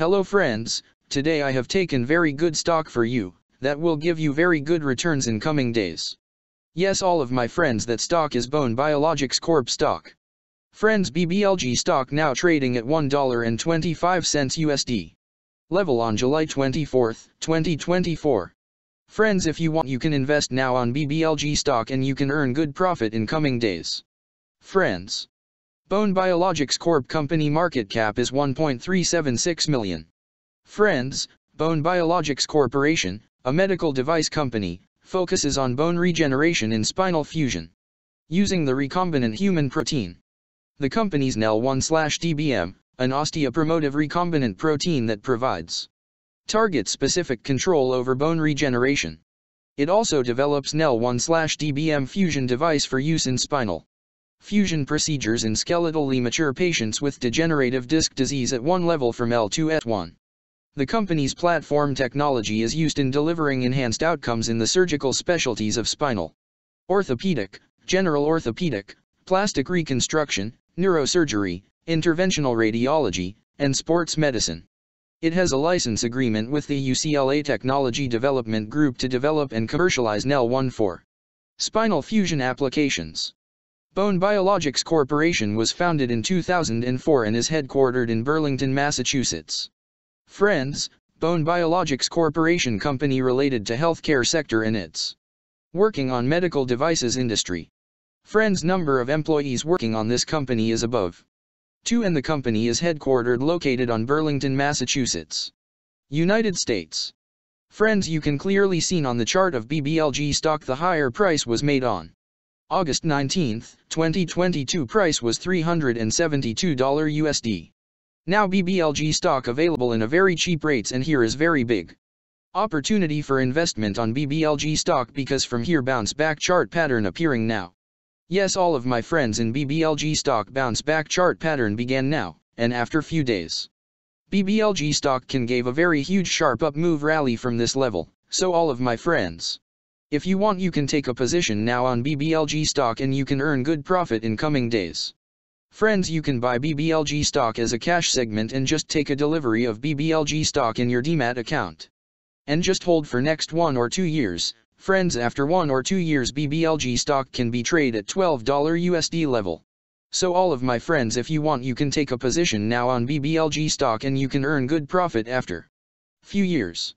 Hello friends, today I have taken very good stock for you, that will give you very good returns in coming days. Yes all of my friends that stock is Bone Biologics Corp stock. Friends BBLG stock now trading at $1.25 USD. Level on July 24, 2024. Friends if you want you can invest now on BBLG stock and you can earn good profit in coming days. Friends. Bone Biologics Corp company market cap is 1.376 million. Friends, Bone Biologics Corporation, a medical device company, focuses on bone regeneration in spinal fusion. Using the recombinant human protein. The company's NELL-1/DBM, an osteopromotive recombinant protein that provides target-specific control over bone regeneration. It also develops NELL-1/DBM fusion device for use in spinal fusion procedures in skeletally mature patients with degenerative disc disease at one level from L2 S1. The company's platform technology is used in delivering enhanced outcomes in the surgical specialties of spinal, orthopedic, general orthopedic, plastic reconstruction, neurosurgery, interventional radiology, and sports medicine. It has a license agreement with the UCLA Technology Development Group to develop and commercialize NELL-1 for spinal fusion applications. Bone Biologics Corporation was founded in 2004 and is headquartered in Burlington, Massachusetts. Friends, Bone Biologics Corporation company related to healthcare sector and its working on medical devices industry. Friends number of employees working on this company is above 2 and the company is headquartered located on Burlington, Massachusetts. United States. Friends you can clearly seen on the chart of BBLG stock the higher price was made on August 19, 2022 price was $372 USD. Now BBLG stock available in a very cheap rates and here is very big. Opportunity for investment on BBLG stock because from here bounce back chart pattern appearing now. Yes all of my friends in BBLG stock bounce back chart pattern began now, and after few days. BBLG stock can gave a very huge sharp up move rally from this level, so all of my friends. If you want you can take a position now on BBLG stock and you can earn good profit in coming days. Friends you can buy BBLG stock as a cash segment and just take a delivery of BBLG stock in your demat account. And just hold for next one or two years, Friends after one or two years BBLG stock can be traded at $12 USD level. So all of my friends if you want you can take a position now on BBLG stock and you can earn good profit after few years.